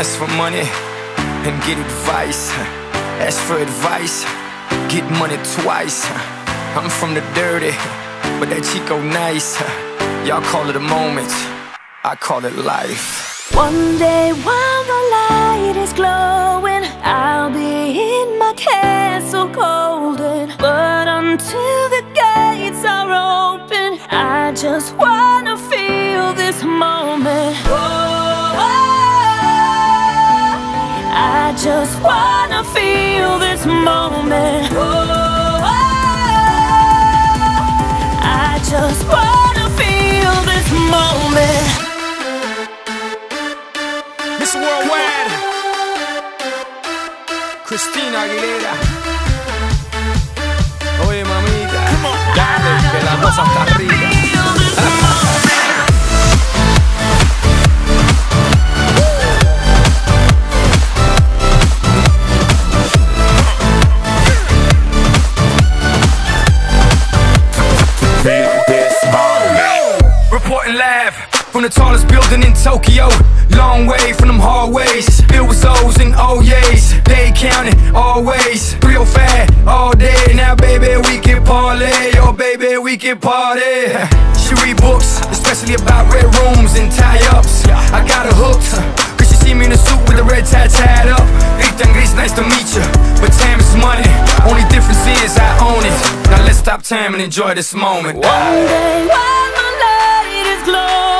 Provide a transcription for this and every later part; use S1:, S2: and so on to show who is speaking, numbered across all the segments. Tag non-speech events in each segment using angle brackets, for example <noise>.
S1: Ask for money and get advice. Ask for advice, get money twice. I'm from the dirty, but that Chico nice. Y'all call it a moment, I call it life.
S2: One day while just wanna feel this moment. Oh, I just wanna feel this moment.
S1: Miss Worldwide, Christina Aguilera.
S3: Feel this moment.
S1: Reporting live from the tallest building in Tokyo. Long way from them hallways. Filled with O's and oh O's. They counting always. Real fat all day. Now, baby, we can parlay. Oh, baby, we can party. <laughs> She read books, especially about red rooms and tie ups. I got her hooked. Cause she see me in a suit with the red tie tied up. Christian Grey, nice to meet you. Time and enjoy this moment.
S2: One day while my light is glowing,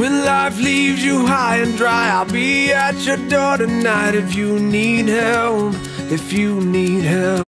S4: When life leaves you high and dry, I'll be at your door tonight if you need help. If you need help.